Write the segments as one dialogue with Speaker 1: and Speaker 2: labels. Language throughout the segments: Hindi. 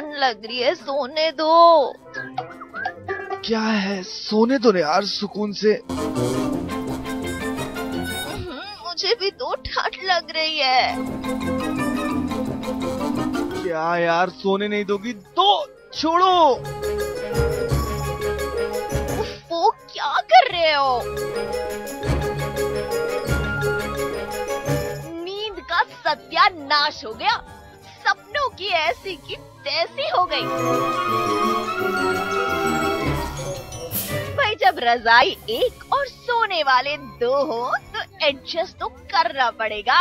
Speaker 1: ठंड लग रही है सोने दो।
Speaker 2: क्या है? सोने दो ना यार सुकून से।
Speaker 1: हम्म, मुझे भी तो ठंड लग रही है।
Speaker 2: क्या यार सोने नहीं दोगी? दो छोड़ो।
Speaker 1: वो क्या कर रहे हो? नींद का सत्यानाश हो गया। सपनों की ऐसी की तैसी हो गई। भाई, जब रजाई एक और सोने वाले दो हो तो एडजस्ट तो करना पड़ेगा।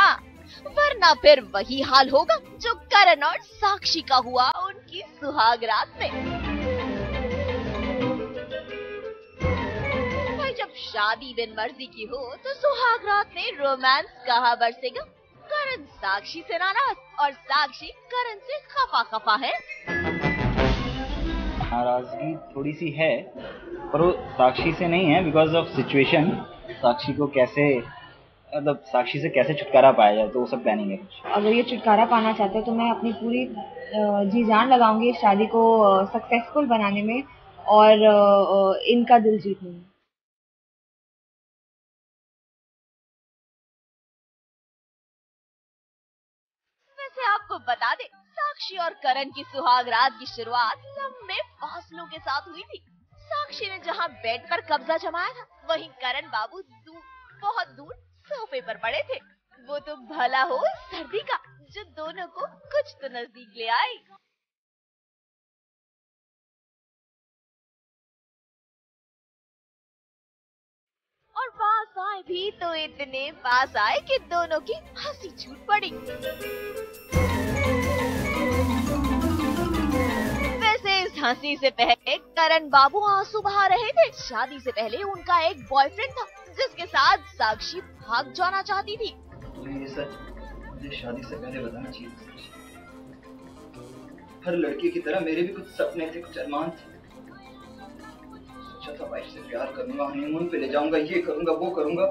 Speaker 1: वरना फिर वही हाल होगा जो करण और साक्षी का हुआ उनकी सुहाग रात में। जब शादी बिन मर्ज़ी की हो तो सुहाग रात में रोमांस कहाँ बरसेगा? करण साक्षी से नाराज़ और साक्षी करण से खफा खफा है।
Speaker 3: नाराज़गी थोड़ी सी है पर वो साक्षी से नहीं है बिकॉज़ ऑफ़ सिचुएशन साक्षी को कैसे मतलब साक्षी से कैसे छुटकारा पाया जाए तो वो सब प्लानिंग है कुछ।
Speaker 4: अगर ये छुटकारा पाना चाहते हैं तो मैं अपनी पूरी जी जान लगाऊँगी इस शादी को सक्सेसफुल बनाने में और इनका दिल जीतने में।
Speaker 1: वैसे आपको बता दे, साक्षी और करण की सुहाग रात की शुरुआत लंबे फासलों के साथ हुई थी। साक्षी ने जहाँ बेड पर कब्जा जमाया था, वहीं करण बाबू दूर बहुत दूर सोफे पर पड़े थे। वो तो भला हो सर्दी का, जो दोनों को कुछ तो नज़दीक ले आई। और भी तो इतने पास आए कि दोनों की हँसी छूट पड़ी। वैसे इस हँसी से पहले करण बाबू आँसू बहा रहे थे। शादी से पहले उनका एक बॉयफ्रेंड था, जिसके साथ साक्षी भाग जाना चाहती थी।
Speaker 3: मुझे शादी से पहले बताना चाहिए। हर लड़की की तरह मेरे भी कुछ सपने थे, कुछ अरमान थे। सोचा था वाइफ से प्यार करूँगा हनीमून पे ले जाऊँगा ये करूँगा वो करूँगा।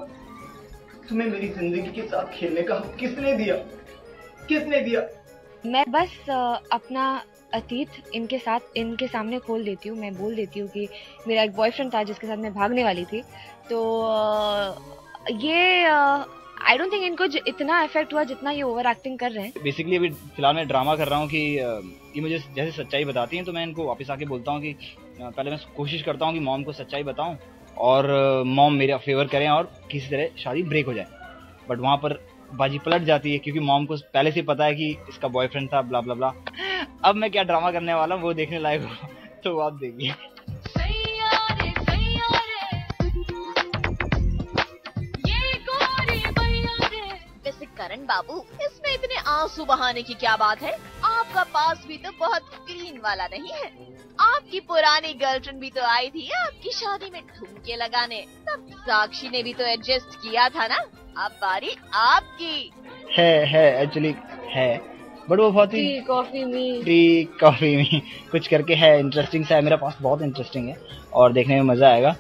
Speaker 3: तुम्हें मेरी ज़िंदगी के साथ खेलने का हक किसने दिया? किसने दिया?
Speaker 4: मैं बस अपना अतीत इनके साथ इनके सामने खोल देती हूँ। मैं बोल देती हूँ कि मेरा एक बॉयफ्रेंड था जिसके साथ मैं भागने वाली थी। तो ये आई डोंट थिंक इनको इतना इफ़ेक्ट हुआ जितना ये ओवर एक्टिंग कर रहे हैं।
Speaker 3: बेसिकली अभी फ़िलहाल मैं ड्रामा कर रहा हूँ कि ये मुझे जैसे सच्चाई बताती हैं तो मैं इनको वापस आके बोलता हूँ कि पहले मैं कोशिश करता हूँ कि मॉम को सच्चाई बताऊँ और मॉम मेरा फेवर करें और किसी तरह शादी ब्रेक हो जाए। बट वहाँ पर बाजी पलट जाती है क्योंकि मॉम को पहले से पता है कि इसका बॉयफ्रेंड था ब्ला ब्ला ब्ला अब मैं क्या ड्रामा करने वाला हूँ, वो देखने लायक हो तो आप देखिए।
Speaker 1: करण बाबू इसमें इतने आँसू बहाने की क्या बात है? आपका पास भी तो बहुत क्लीन वाला नहीं है। आपकी पुरानी गर्लफ्रेंड भी तो आई थी आपकी शादी में ठुमके लगाने। तब साक्षी ने भी तो एडजस्ट किया था ना? अब बारी आपकी।
Speaker 3: है है एक्चुअली है। बट वो बहुत ही
Speaker 4: कॉफ़ी में
Speaker 3: टी कॉफ़ी में कुछ करके है इंटरेस्टिंग सा है। मेरे पास बहुत इंटरेस्टिंग है। और देखने में मज़ा आएगा।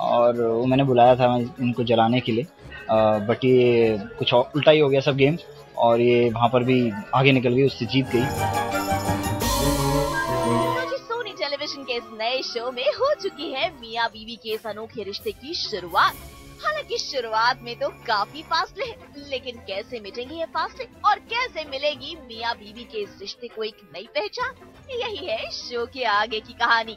Speaker 3: और वो मैंने बुलाया था मैं इनको जलाने के लिए। बट ये कुछ उल्टा ही हो गया सब गेम और ये वहाँ पर भी आगे निकल गई, उससे जीत गई।
Speaker 1: टेलीविज़न के इस नए शो में हो चुकी है मियाँ बीवी के इस अनोखे रिश्ते की शुरुआत। हालाँकि शुरुआत में तो काफ़ी फासले लेकिन कैसे मिटेंगे ये फासले और कैसे मिलेगी मियाँ बीवी के इस रिश्ते को एक नई पहचान? यही है शो के आगे की कहानी।